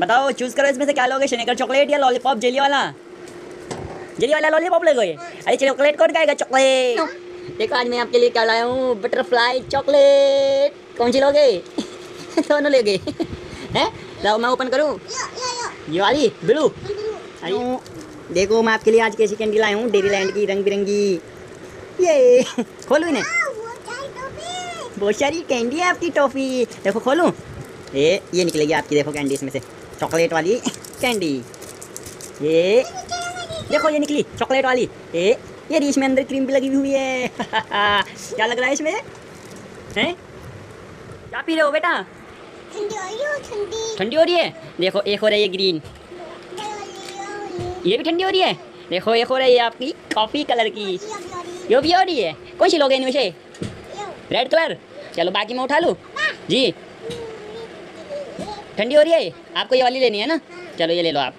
बताओ चूज़ करो इसमें से क्या लोगे? शनेकर चॉकलेट या लॉलीपॉप जेली वाला? जेली वाला लॉलीपॉप लोगे अरे चॉकलेट कौन खाएगा? चॉकलेट देखो आज मैं आपके लिए क्या लाया हूँ? बटरफ्लाई चॉकलेट कौन सी लोगे? दोनों लोगे। हैं? लाओ मैं ओपन करूँ? ये वाली ब्लू अरे देखो मैं आपके लिए आज कैसी कैंडी लाया हूँ? डेरी लैंड की रंग बिरंगी ये खोलू इन्हें? बहुत सारी कैंडी है आपकी टॉफी देखो खोलूं? ये ये निकलेगी आपकी देखो कैंडी इसमें से। चॉकलेट वाली कैंडी ये देखो ये निकली चॉकलेट वाली। ये ये रीच में अंदर क्रीम भी लगी हुई है। क्या लग रहा है इसमें? हैं? क्या पी रहे हो बेटा? ठंडी हो रही है देखो एक हो रही है ग्रीन ये भी ठंडी हो रही है? देखो एक हो रही है आपकी कॉफ़ी कलर की। ये भी हो रही है। कौन सी लोगे इनमें से? रेड कलर चलो बाकी मैं उठा लूँ। जी। ठंडी हो रही है? आपको ये वाली लेनी है ना? चलो ये ले लो आप।